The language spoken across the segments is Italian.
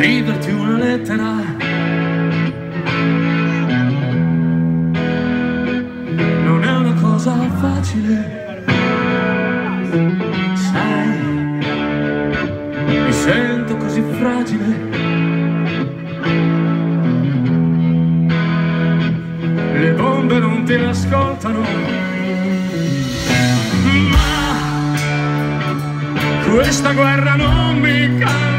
scriverti una lettera. Non è una cosa facile sai. Mi sento così fragile. Le bombe non ti ascoltano ma questa guerra non mi cambia.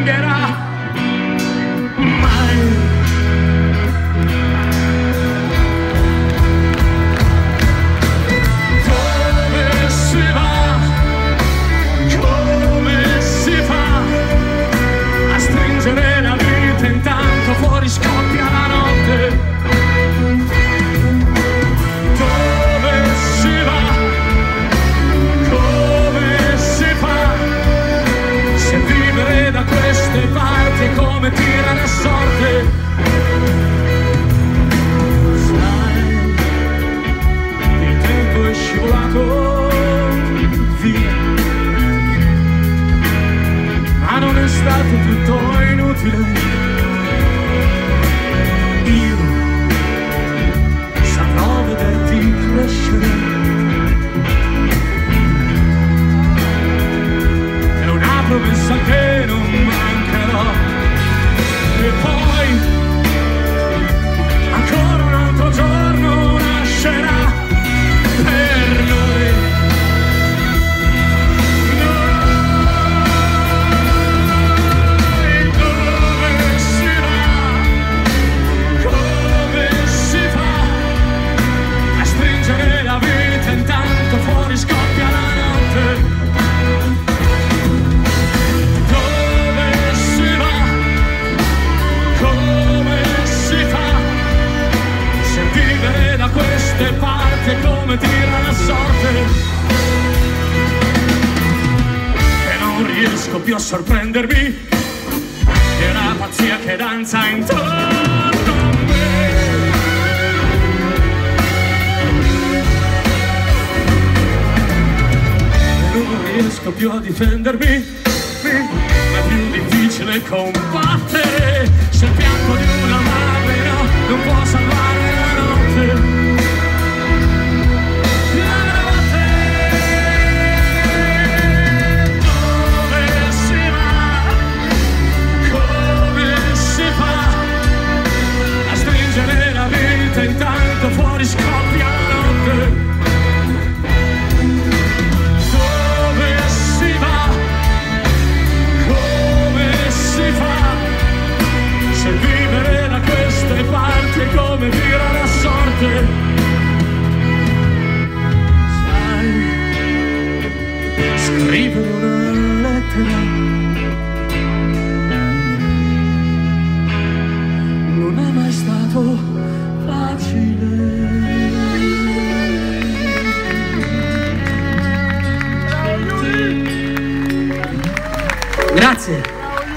te parte come tira la sorte. E non riesco più a sorprendermi è la pazzia che danza intorno riesco più a difendermi Ma è più difficile combattere. Se il fianco di una madre no, non può scrivere una lettera. Non è mai stato facile. Grazie.